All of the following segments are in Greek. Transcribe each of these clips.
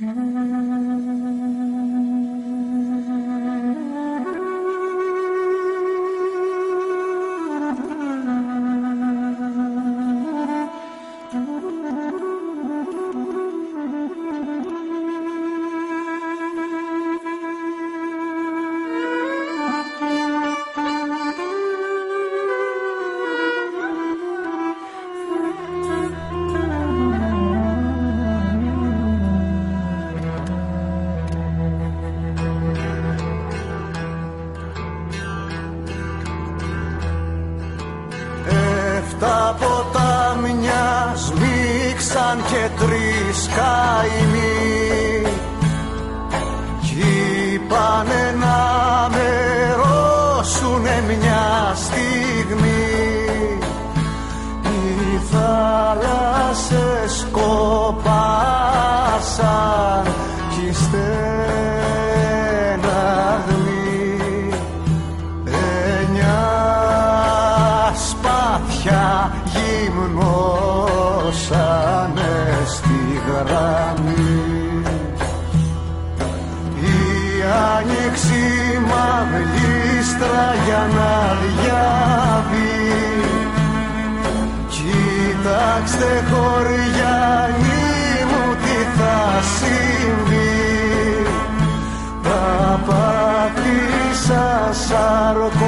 嗯嗯嗯嗯嗯嗯嗯嗯嗯嗯嗯嗯嗯嗯嗯嗯 Εφτά ποτάμια σμίξαν και τρεις καημοί κι είπανε να μερώσουνε μια στιγμή. Οι θάλασσες κοπάσαν κι γυμνώσανε στη γραμμή. Η άνοιξη μαυλίστρα για να διαβεί Κοίταξτε χωριανοί μου τι θα συμβεί. Τα πάτησα σαρκώσουνε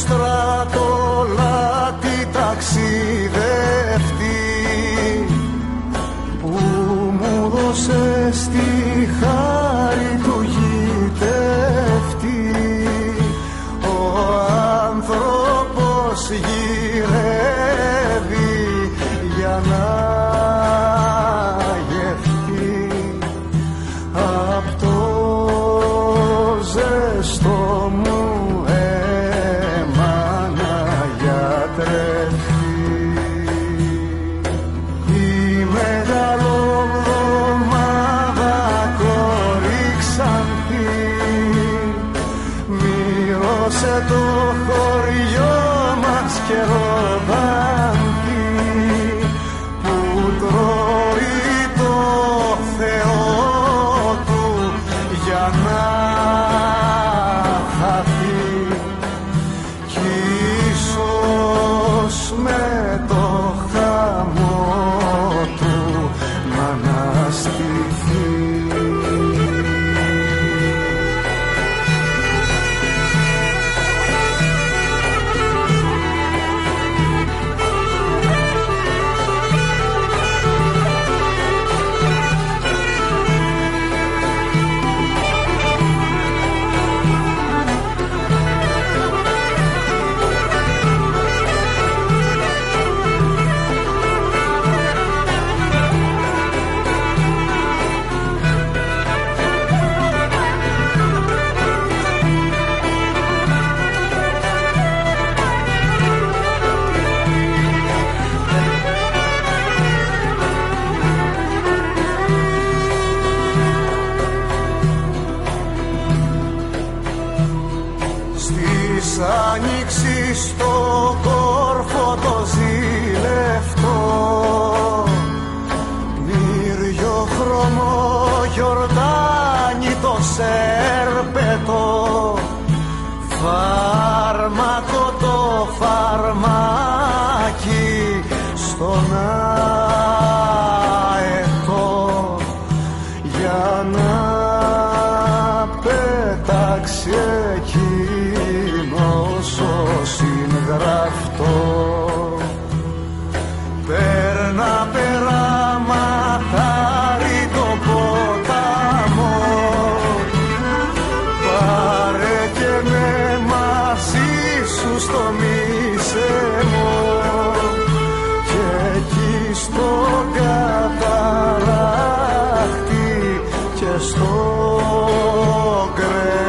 Ήλιε μείωσε το χωριό μας και ροδάντη άνοιξη στο κόρφο το ζήλευτο Μύριο χρωμό γιορτάνι το σε γραφτό Πέρνα περά μαθάρι το ποταμό Πάρε με μαζί σου στο μίσεμο Και εκεί στον καταράκτη και στο κρέα